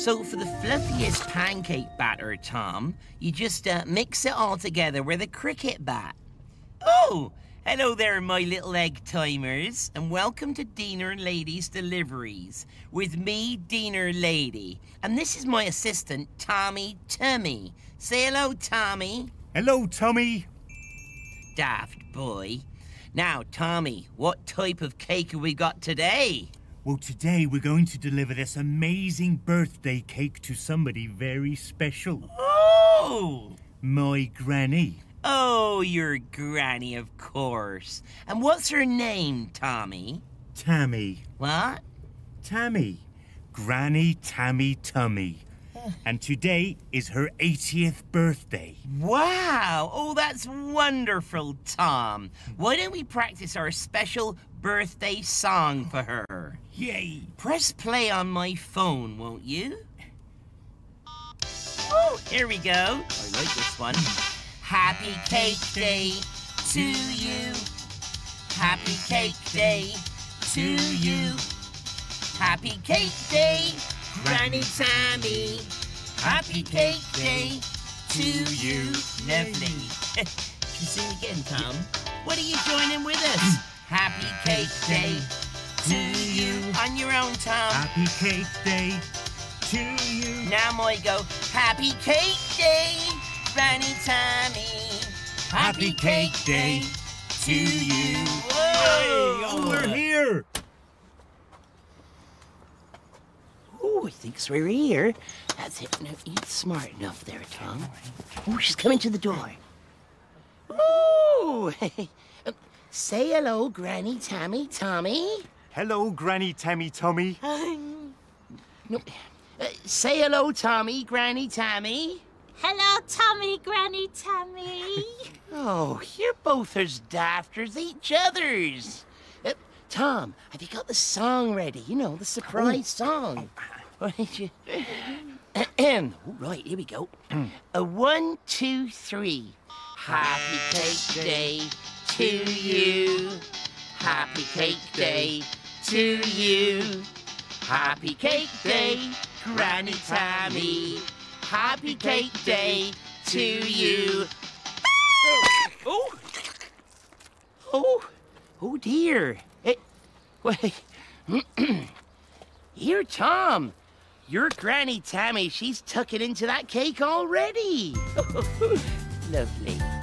So for the fluffiest pancake batter, Tom, you just uh, mix it all together with a cricket bat. Oh, hello there, my little egg timers, and welcome to Dina Lady's Deliveries with me, Dina Lady, and this is my assistant, Tommy Tummy. Say hello, Tommy. Hello, Tommy. Daft boy. Now, Tommy, what type of cake have we got today? Well, today we're going to deliver this amazing birthday cake to somebody very special. Oh! My granny. Oh, your granny, of course. And what's her name, Tommy? Tammy. What? Tammy. Granny Tammy Tummy. And today is her 80th birthday. Wow! Oh, that's wonderful, Tom. Why don't we practice our special birthday song for her? Yay! Press play on my phone, won't you? Oh, here we go. I like this one. Happy Cake Day to you. Happy Cake Day to you. Happy Cake Day, Granny Tammy. Happy Cake Day to you. Lovely. Can you sing again, Tom? What are you joining with us? Happy Cake Day to you. On your own, Tom. Happy Cake Day to you. Now, Moi, go. Happy Cake Day, Granny Tommy. Happy Cake Day to you. Hey, Whoa! oh, we're here. Oh, he thinks we're here. That's it. No, he's smart enough there, Tom. Oh, she's coming to the door. Oh, say hello, Granny Tammy Tommy. Hello, Granny Tammy Tummy. No, uh, say hello, Tommy, Granny Tammy. Hello, Tommy, Granny Tammy. Oh, you're both as daft as each other's. Uh, Tom, have you got the song ready? You know, the surprise song. Why don't you- All right, here we go. A one, two, three. Happy Cake Day to you. Happy Cake Day to you. Happy Cake Day, Granny Tammy. Happy Cake Day to you. Oh! Oh! Oh dear! Eh, wait. Here, Tom. Your Granny Tammy, she's tucking into that cake already. Lovely.